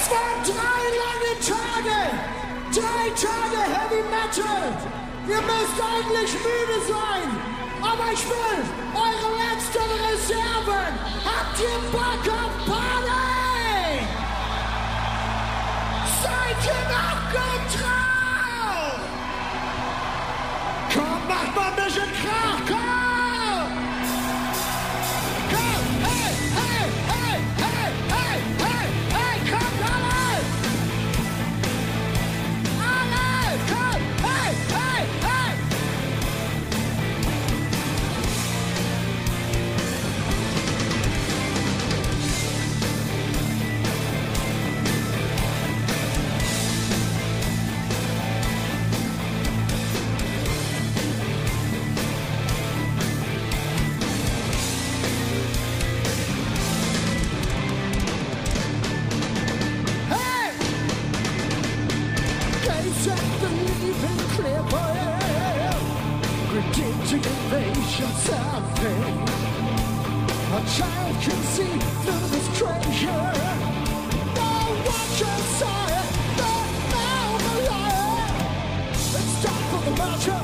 Es waren drei lange Tage. Drei Tage Heavy Metal. Ihr müsst eigentlich müde sein. Aber ich will eure letzten Reserven. Habt ihr Bock Invasion something. A child can see through this treasure. No one can it. No, now the liar. Let's stop for the marcher.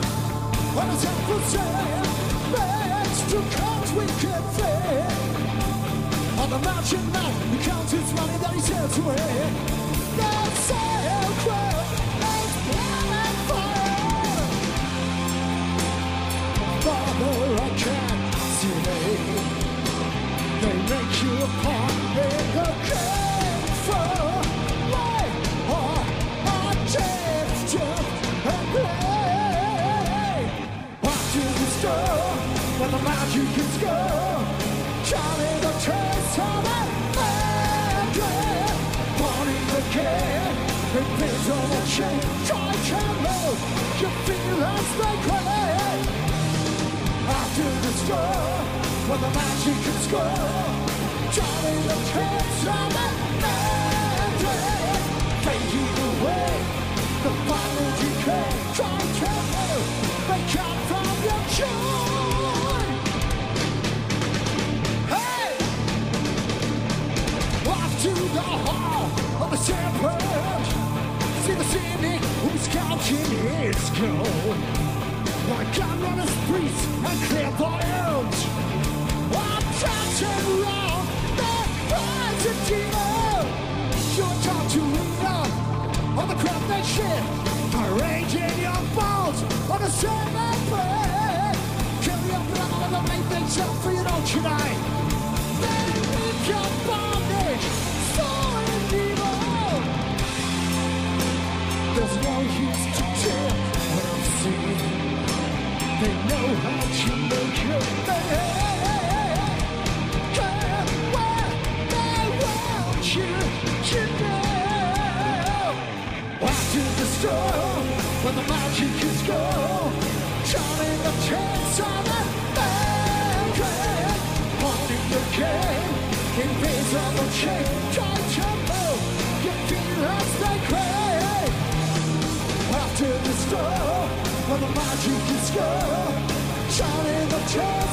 What is that for sale? Let's to comes we can fit. On the mountain man, he counts his money that he sends away. That sail crow kid, invisible chain. Try to move, you feel as they cry. After the store, where the magic is gone. Charlie the trace of it, Andrew. Fading away, the final decay. Try to move, they come from your joy. Hey! The of the. Cynic who's counting his gold. Like God runners, priests, and clairvoyants. I'm touching around the president. You're talk to enough on the crap that shit. Arranging your balls on the same bed. Kill your brother and make things up for you, don't you, night? They make your bondage so They know how to shining the chance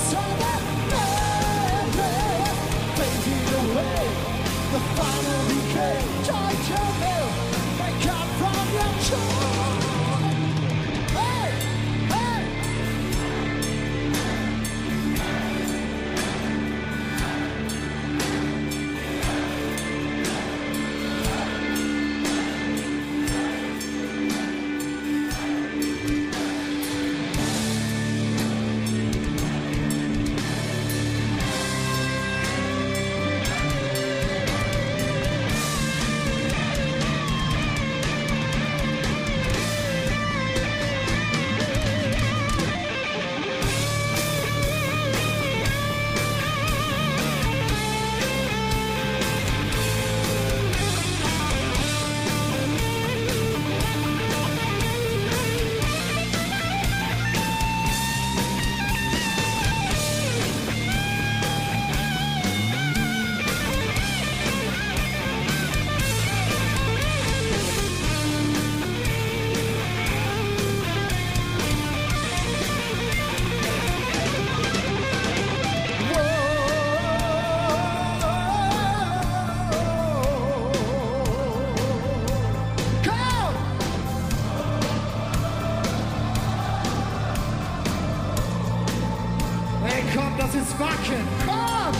action. Bombs!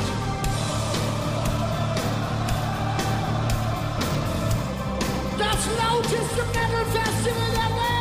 That's no just a metal festival in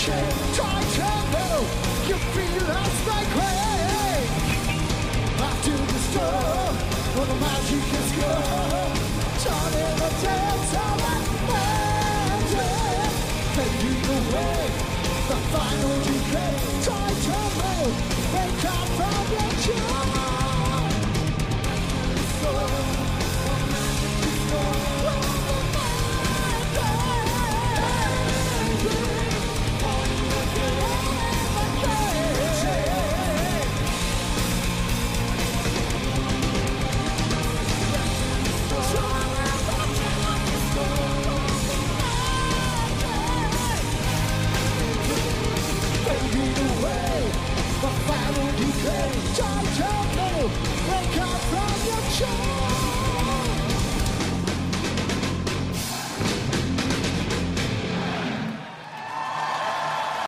Try to. You feel as my. Back to the when the magic is gone. Calling the man. Fading away. The final decay.